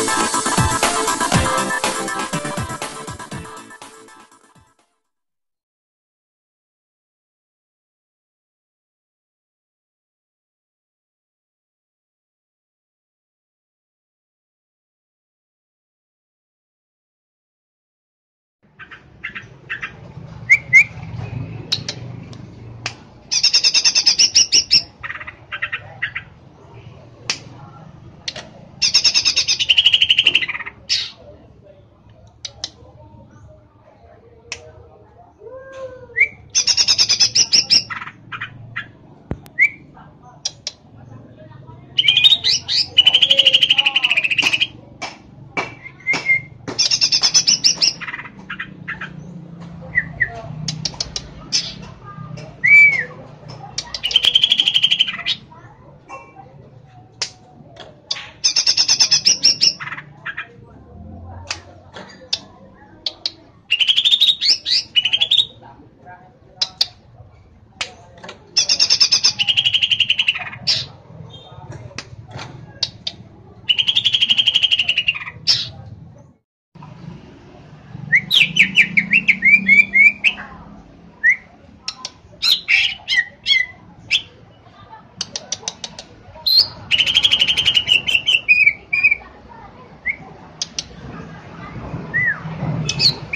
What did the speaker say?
you you